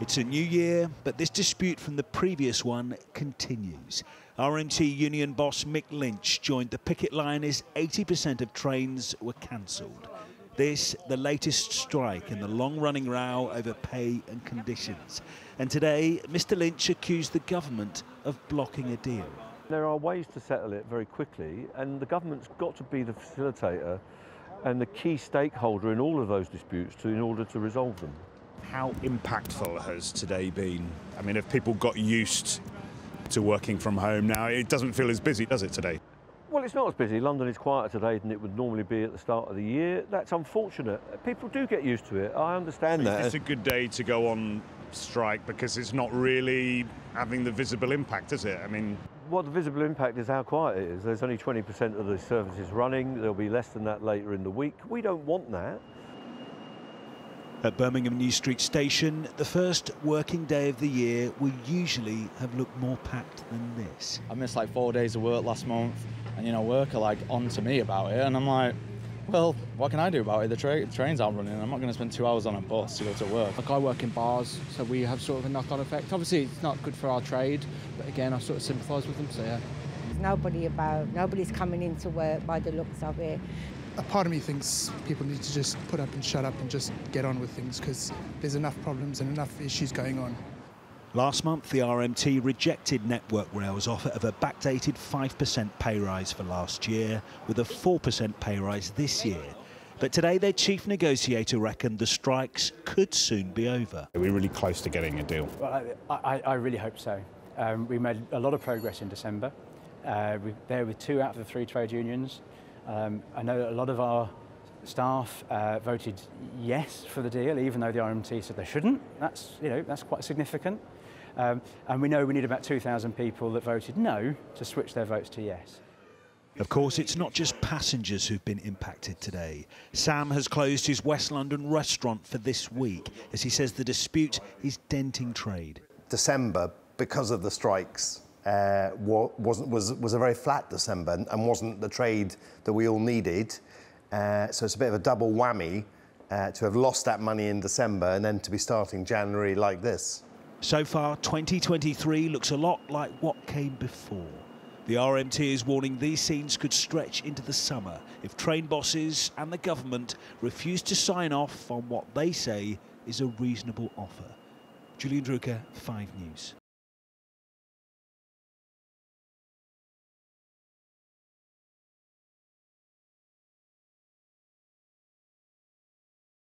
It's a new year, but this dispute from the previous one continues. RMT union boss Mick Lynch joined the picket line as 80% of trains were cancelled. This, the latest strike in the long-running row over pay and conditions. And today, Mr Lynch accused the government of blocking a deal. There are ways to settle it very quickly, and the government's got to be the facilitator and the key stakeholder in all of those disputes to, in order to resolve them. How impactful has today been? I mean, have people got used to working from home now? It doesn't feel as busy, does it, today? Well, it's not as busy. London is quieter today than it would normally be at the start of the year. That's unfortunate. People do get used to it. I understand that. It's a good day to go on strike because it's not really having the visible impact, is it? I mean, what the visible impact is how quiet it is. There's only 20% of the services running. There'll be less than that later in the week. We don't want that. At Birmingham New Street Station, the first working day of the year will usually have looked more packed than this. I missed like four days of work last month, and you know, work are like on to me about it, and I'm like, well, what can I do about it? The, tra trains aren't running. I'm not going to spend two hours on a bus to go to work. Like I work in bars, so we have sort of a knock-on effect. Obviously, it's not good for our trade, but again, I sort of sympathise with them. So yeah. There's nobody about. Nobody's coming into work by the looks of it a part of me thinks people need to just put up and shut up and just get on with things because there's enough problems and enough issues going on. Last month, the RMT rejected Network Rail's offer of a backdated 5% pay rise for last year, with a 4% pay rise this year. But today, their chief negotiator reckoned the strikes could soon be over. Are we really close to getting a deal? Well, I, I really hope so. Um, we made a lot of progress in December. Uh, we're there with two out of the three trade unions. Um, I know a lot of our staff uh, voted yes for the deal, even though the RMT said they shouldn't. That's, you know, that's quite significant. Um, and we know we need about 2,000 people that voted no to switch their votes to yes. Of course, it's not just passengers who've been impacted today. Sam has closed his West London restaurant for this week as he says the dispute is denting trade. December, because of the strikes, uh, wasn't, was, was a very flat December and wasn't the trade that we all needed. Uh, so it's a bit of a double whammy uh, to have lost that money in December and then to be starting January like this. So far, 2023 looks a lot like what came before. The RMT is warning these scenes could stretch into the summer if train bosses and the government refuse to sign off on what they say is a reasonable offer. Julian Druker, 5 News.